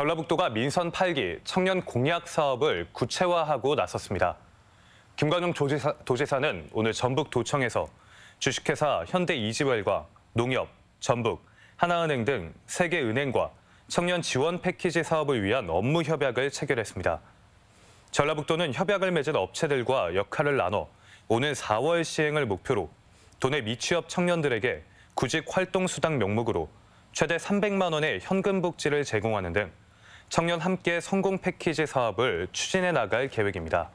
전라북도가 민선 8기 청년 공약 사업을 구체화하고 나섰습니다. 김관용 도지사, 도지사는 오늘 전북도청에서 주식회사 현대 이지웰과 농협, 전북, 하나은행 등세개 은행과 청년 지원 패키지 사업을 위한 업무 협약을 체결했습니다. 전라북도는 협약을 맺은 업체들과 역할을 나눠 오는 4월 시행을 목표로 도내 미취업 청년들에게 구직 활동 수당 명목으로 최대 300만 원의 현금 복지를 제공하는 등 청년 함께 성공 패키지 사업을 추진해 나갈 계획입니다.